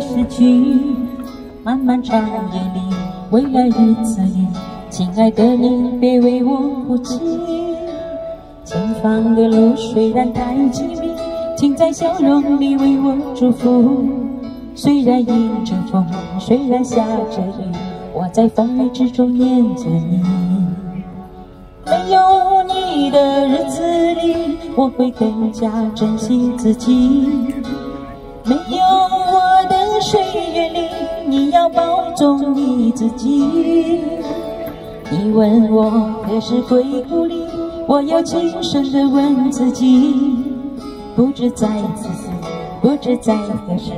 失去。漫漫长夜里，未来日子里，亲爱的你，别为我哭泣。前方的路虽然太凄迷，请在笑容里为我祝福。虽然迎着风，虽然下着雨，我在风雨之中念着你。没有你的日子里，我会更加珍惜自己。没有岁月里，你要保重你自己。你问我何时归故里？我又轻声地问自己，不知在此时，不知在何时，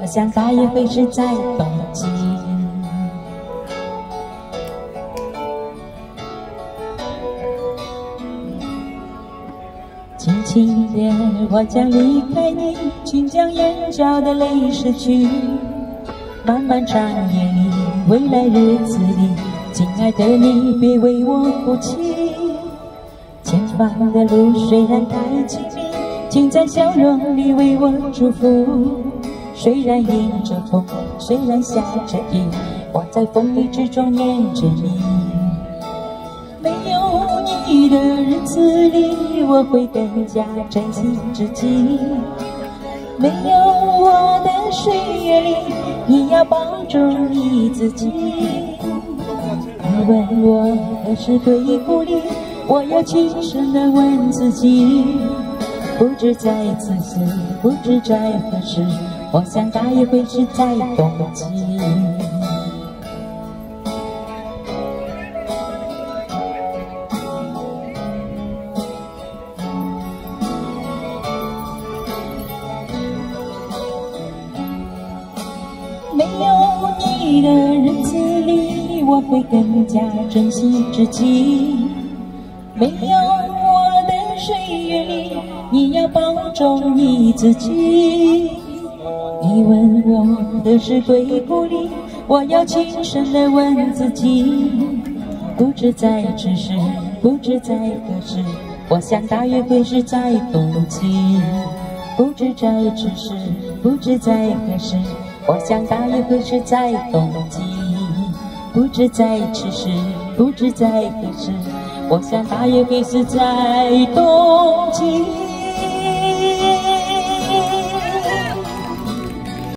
我想大约会是在冬季。轻轻地，我将离开你，请将眼角的泪拭去。漫漫长夜里，未来日子里，亲爱的你，别为我哭泣。前方的路虽然太凄迷，请在笑容里为我祝福。虽然迎着风，虽然下着雨，我在风雨之中念着你。的日子里，我会更加珍惜自己。没有我的岁月里，你要保重你自己。你问我何时归故里？我要轻声地问自己，不知在此时，不知在何时，我想大约会是在冬季。没有你的日子里，我会更加珍惜自己。没有我的岁月里，你要保重你自己。你问我何时归故里，我要轻声地问自己。不知在此时，不知在何时，我想大约会是在冬季。不知在此时，不知在何时，我想大约会是在冬季。不知在此时，不知在何时。我想，大约会是在冬季。